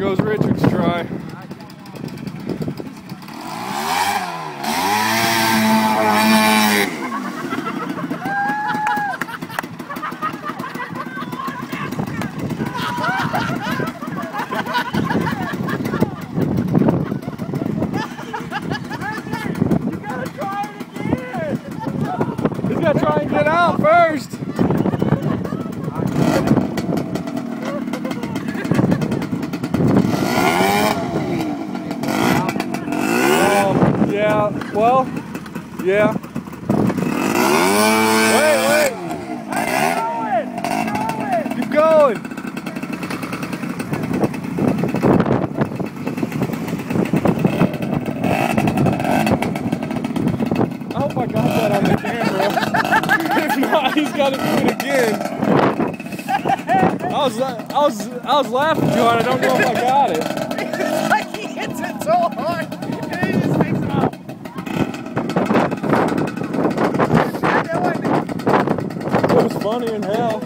goes Richard's try. He's got to try and get out first. Yeah, well, yeah. Wait, wait. Keep going. I hope I got that on the camera. if not, he's got to do it again. I was, I was, I was laughing, John. I don't know if I got it. like he hits it so hard. And he just makes it up. It was funny in hell.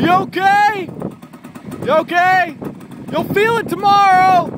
You okay? You okay? You'll feel it tomorrow.